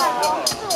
好